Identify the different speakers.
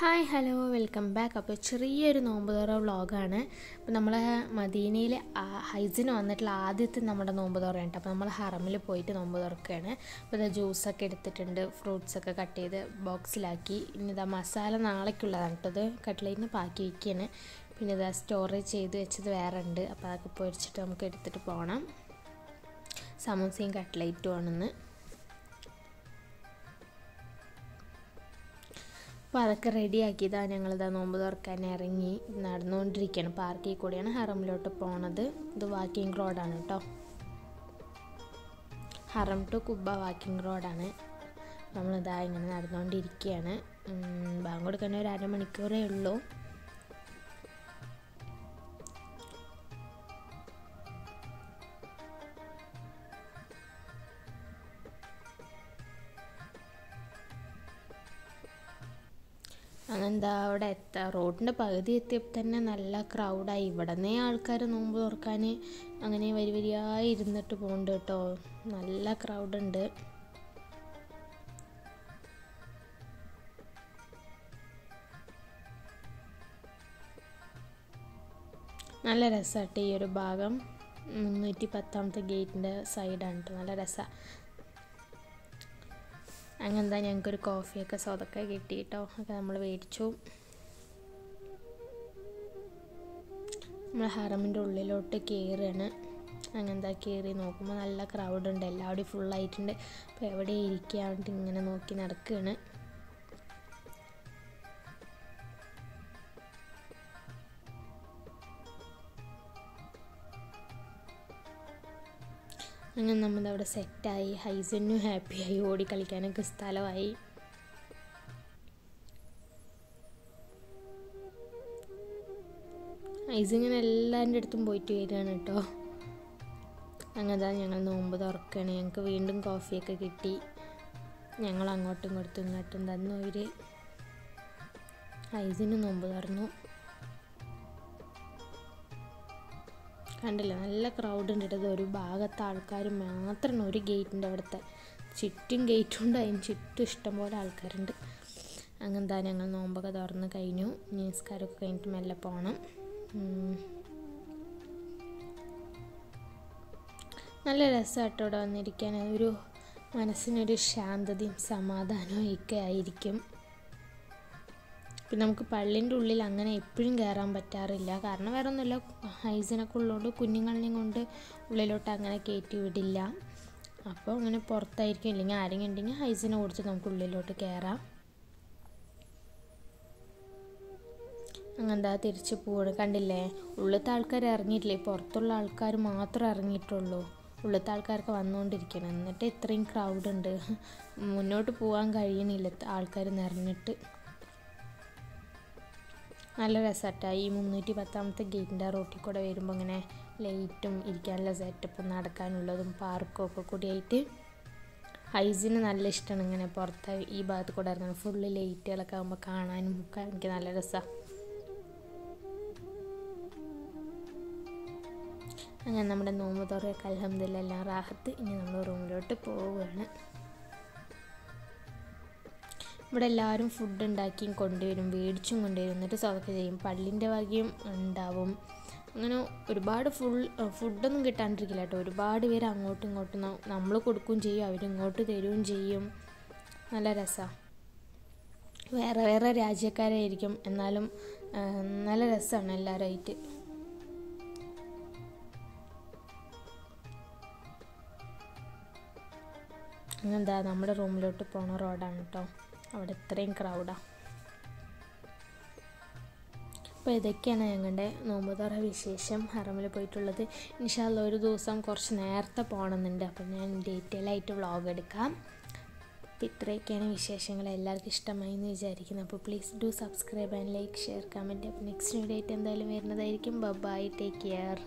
Speaker 1: Hi hello welcome back അപ്പോൾ ചെറിയൊരു നോമ്പ് തുറ വ്ളോഗാണ് അപ്പോൾ നമ്മൾ മദീനയിൽ ഹൈസിന് വന്നിട്ടുള്ള ആദ്യത്തെ നമ്മുടെ നോമ്പ് തുറയുണ്ട് അപ്പോൾ നമ്മൾ ഹറമിൽ പോയിട്ട് നോമ്പ് തുറക്കുകയാണ് അപ്പോൾ ഇതാ ജ്യൂസൊക്കെ എടുത്തിട്ടുണ്ട് ഫ്രൂട്ട്സൊക്കെ കട്ട് ചെയ്ത് ബോക്സിലാക്കി. ഇനി ഇതാ മസാല നാളേക്കുള്ളതാണ് കേട്ടോ. ഇത് കട്ട്ലേറ്റിന് പാക്കി വയ്ക്കുകയാണ് പിന്നെ ഇതാ സ്റ്റോറേജ് ചെയ്ത് വെച്ചത് വേറെ ഉണ്ട് അപ്പോൾ അതൊക്കെ പൊരിച്ചിട്ട് നമുക്ക് എടുത്തിട്ട് പോകണം സമൂസയും കട്ട്ലേറ്റും ആണെന്ന്. അപ്പോൾ അതൊക്കെ റെഡിയാക്കിയതാണ് ഞങ്ങളിതാ നോമ്പ് തുറക്കാൻ ഇറങ്ങി നടന്നുകൊണ്ടിരിക്കുകയാണ്. പാർക്കിൽ കൂടിയാണ് ഹറമിലോട്ട് പോണത്. ഇത് വാക്കിംഗ് റോഡാണ് കേട്ടോ ഹറം ടു കുബ്ബ വാക്കിംഗ് റോഡാണ് നമ്മളിതാ ഇങ്ങനെ നടന്നുകൊണ്ടിരിക്കുകയാണ്. ബാങ്ക് കൊടുക്കാൻ ഒരു അരമണിക്കൂറേ ഉള്ളൂ. അങ്ങനെന്താ അവിടെ എത്താ? റോഡിന്റെ പകുതി എത്തിയപ്പോൾ തന്നെ നല്ല ക്രൗഡായി ഇവിടെ നിന്നേ ആൾക്കാർ നോമ്പ് തുറക്കാൻ അങ്ങനെ വരി വരിയായി ഇരുന്നിട്ട് പോകുന്നുണ്ട് കേട്ടോ നല്ല ക്രൗഡുണ്ട് നല്ല രസമാട്ടെ ഈ ഒരു ഭാഗം. മുന്നൂറ്റി പത്താമത്തെ ഗേറ്റിന്റെ സൈഡാണ് കേട്ടോ നല്ല രസമാണ് അങ്ങനെന്താ ഞങ്ങൾക്കൊരു കോഫിയൊക്കെ സ്വതൊക്കെ കിട്ടി കേട്ടോ ഒക്കെ നമ്മൾ മേടിച്ചു. നമ്മൾ ഹറമിന്റെ ഉള്ളിലോട്ട് കയറുകയാണ് അങ്ങനെന്താ കയറി നോക്കുമ്പോൾ നല്ല ക്രൗഡ് ഉണ്ട്. ഫുൾ ഫുള്ളായിട്ടുണ്ട് അപ്പോൾ എവിടെ ഇരിക്കാണ്ട് ഇങ്ങനെ നോക്കി നടക്കുകയാണ് അങ്ങനെ നമ്മളവിടെ സെറ്റായി. ഹൈസനും ഹാപ്പിയായി. ഓടി കളിക്കാനൊക്കെ സ്ഥലമായി. ഹൈസിങ്ങനെ എല്ലാവരുടെ അടുത്തും പോയിട്ട് വരികയാണ് കേട്ടോ. അങ്ങനെ ഞങ്ങൾ നോമ്പ് തുറക്കണേ ഞങ്ങൾക്ക് വീണ്ടും കോഫിയൊക്കെ കിട്ടി. ഞങ്ങൾ അങ്ങോട്ടും ഇങ്ങോട്ടും ഇങ്ങോട്ടും തന്നു അവർ ഐസിന് നോമ്പ് തുറന്നു. കണ്ടില്ല? നല്ല ക്രൗഡ് ഉണ്ട് ഇത് ഒരു ഭാഗത്തെ ആൾക്കാർ മാത്രമാണ് ഒരു ഗേറ്റിന്റെ അവിടുത്തെ. ചുറ്റും ഗേറ്റും ഉണ്ട് അതിന് ചുറ്റും ഇഷ്ടംപോലെ ആൾക്കാരുണ്ട്. അങ്ങനെന്താ ഞങ്ങൾ നോമ്പൊക്കെ തുറന്ന് കഴിഞ്ഞു. നിസ്കാരമൊക്കെ കഴിഞ്ഞിട്ട് മെല്ലെ പോകണം നല്ല രസമായിട്ട് ഇവിടെ വന്നിരിക്കാൻ. ഒരു മനസ്സിനൊരു ശാന്തതയും സമാധാനവും ഒക്കെ ആയിരിക്കും. പിന്നെ നമുക്ക് പള്ളിന്റെ ഉള്ളിൽ അങ്ങനെ എപ്പോഴും കയറാൻ പറ്റാറില്ല. കാരണം വേറെ ഒന്നുമില്ല. ഹൈസിനൊക്കെ ഉള്ളതുകൊണ്ട് കുഞ്ഞുങ്ങളെയും കൊണ്ട് ഉള്ളിലോട്ട് അങ്ങനെ കയറ്റി വിടില്ല. അപ്പോൾ അങ്ങനെ പുറത്തായിരിക്കും. ഇല്ലെങ്കിൽ ആരെങ്കിലും ഉണ്ടെങ്കിൽ ഹൈസിനെ ഓടിച്ച് നമുക്ക് ഉള്ളിലോട്ട് കയറാം. അങ്ങനെന്താ തിരിച്ച് പോവാണ് കണ്ടില്ലേ? ഉള്ളിലത്തെ ആൾക്കാർ ഇറങ്ങിയിട്ടില്ലേ? പുറത്തുള്ള ആൾക്കാർ മാത്രം ഇറങ്ങിയിട്ടുള്ളൂ. ഉള്ളിലത്തെ ആൾക്കാർക്ക് വന്നുകൊണ്ടിരിക്കണം എന്നിട്ട് ഇത്രയും ക്രൗഡ് ഉണ്ട്. മുന്നോട്ട് പോകാൻ കഴിയണില്ല. ആൾക്കാർ നിറഞ്ഞിട്ട്. നല്ല രസമായിട്ടാണ് ഈ മുന്നൂറ്റി പത്താമത്തെ ഗേറ്റിന്റെ റോട്ടിൽ കൂടെ വരുമ്പോൾ ഇങ്ങനെ ലൈറ്റും ഇരിക്കാനുള്ള സെറ്റപ്പും നടക്കാനുള്ളതും പാർക്കും ഒക്കെ കൂടിയായിട്ട് ഹൈസിന് നല്ല ഇഷ്ടമാണ് ഇങ്ങനെ പുറത്ത് ഈ ഭാഗത്ത് കൂടെ ഇറങ്ങുന്നത് ഫുള്ള് ലൈറ്റുകളൊക്കെ ആകുമ്പോൾ കാണാനും ഒക്കെ എനിക്ക് നല്ല രസമാണ് അങ്ങനെ നമ്മുടെ നോമ്പ് തുറയൊക്കെ അലഹമ്മദില്ല എല്ലാം റാഹത്ത് ഇനി നമ്മൾ റൂമിലോട്ട് പോവുകയാണ് ഇവിടെ എല്ലാവരും ഫുഡ് ഉണ്ടാക്കിയും കൊണ്ടുവരും മേടിച്ചും കൊണ്ടുവരും. എന്നിട്ട് സർവ് ചെയ്യും. പള്ളിന്റെ വകയും ഉണ്ടാവും. അങ്ങനെ ഒരുപാട് ഫുൾ ഫുഡൊന്നും കിട്ടാണ്ടിരിക്കില്ല കേട്ടോ. ഒരുപാട് പേര് അങ്ങോട്ടും ഇങ്ങോട്ടും നമ്മൾ കൊടുക്കുകയും ചെയ്യും അവരിങ്ങോട്ട് തരുകയും ചെയ്യും. നല്ല രസമാണ് വേറെ വേറെ രാജ്യക്കാരായിരിക്കും. എന്നാലും നല്ല രസമാണ് എല്ലാവരുമായിട്ട് അങ്ങനെന്താ നമ്മുടെ റൂമിലോട്ട് പോണ റോഡാണ് കേട്ടോ അവിടെ ഇത്രയും ക്രൗഡാണ് അപ്പോൾ ഇതൊക്കെയാണ് ഞങ്ങളുടെ നോമ്പുതറ വിശേഷം. ഹറമിൽ പോയിട്ടുള്ളത്. ഇൻഷാല്ല ഒരു ദിവസം കുറച്ച് നേരത്തെ പോകണമെന്നുണ്ട്. അപ്പോൾ ഞാൻ ഡീറ്റെയിൽ ആയിട്ട് വ്ളോഗ് എടുക്കാം. അപ്പോൾ ഇത്രയൊക്കെയാണ് വിശേഷങ്ങൾ. എല്ലാവർക്കും ഇഷ്ടമായി എന്ന് വിചാരിക്കുന്നു. അപ്പോൾ please do subscribe and like share comment അപ്പോൾ നെക്സ്റ്റ് വീഡിയോ ആയിട്ട് എന്തായാലും വരുന്നതായിരിക്കും. Bye take care